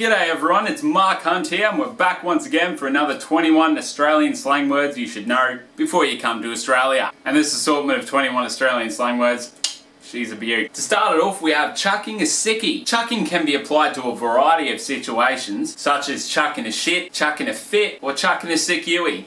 G'day everyone, it's Mark Hunt here and we're back once again for another 21 Australian slang words you should know before you come to Australia. And this assortment of 21 Australian slang words She's a beaut. To start it off, we have chucking a sickie. Chucking can be applied to a variety of situations, such as chucking a shit, chucking a fit, or chucking a sickie.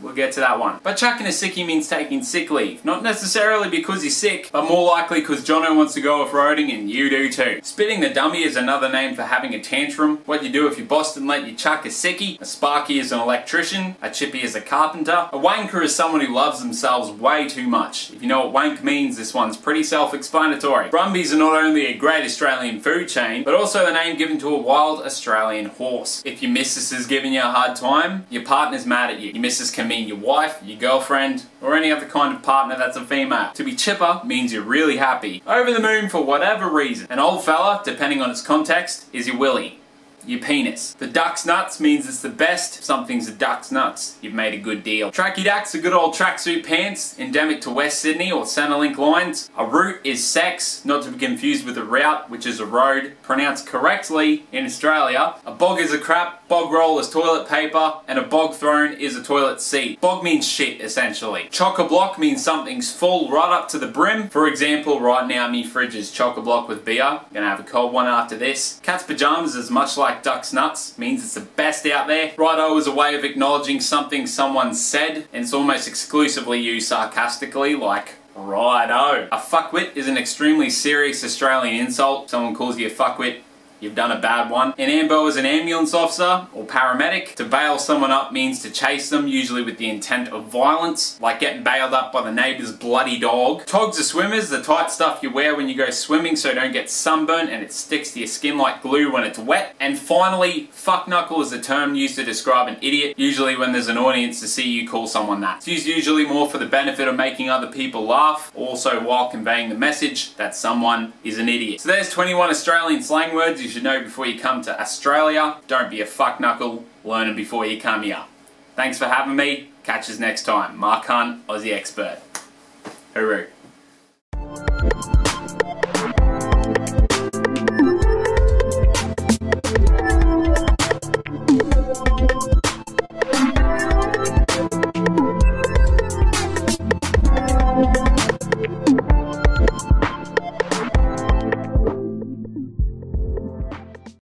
We'll get to that one. But chucking a sickie means taking sick leave. Not necessarily because you're sick, but more likely because Jono wants to go off-roading and you do too. Spitting the dummy is another name for having a tantrum. What you do if your boss didn't let you chuck a sickie. A sparky is an electrician. A chippy is a carpenter. A wanker is someone who loves themselves way too much. If you know what wank means, this one's pretty self-explanatory. Brumbies are not only a great Australian food chain, but also the name given to a wild Australian horse. If your missus is giving you a hard time, your partner's mad at you. Your missus can mean your wife, your girlfriend, or any other kind of partner that's a female. To be chipper means you're really happy. Over the moon for whatever reason. An old fella, depending on its context, is your willy your penis. The duck's nuts means it's the best. Something's a duck's nuts, you've made a good deal. Tracky dacks are good old tracksuit pants, endemic to West Sydney or Centrelink lines. A root is sex, not to be confused with a route, which is a road, pronounced correctly in Australia. A bog is a crap, bog roll is toilet paper, and a bog throne is a toilet seat. Bog means shit, essentially. Chock-a-block means something's full right up to the brim. For example, right now me fridge is chock-a-block with beer. Gonna have a cold one after this. Cat's pajamas is much like like duck's nuts means it's the best out there. Righto is a way of acknowledging something someone said and it's almost exclusively used sarcastically like righto. A fuckwit is an extremely serious Australian insult. Someone calls you a fuckwit, you've done a bad one. An ambo is an ambulance officer or paramedic. To bail someone up means to chase them, usually with the intent of violence, like getting bailed up by the neighbour's bloody dog. Togs are swimmers, the tight stuff you wear when you go swimming so don't get sunburn and it sticks to your skin like glue when it's wet. And finally, fuck knuckle is a term used to describe an idiot, usually when there's an audience to see you call someone that. It's used usually more for the benefit of making other people laugh, also while conveying the message that someone is an idiot. So there's 21 Australian slang words you should know before you come to Australia. Don't be a fuck knuckle, learn them before you come here. Thanks for having me. Catch us next time. Mark Hunt, Aussie Expert. Hooroo.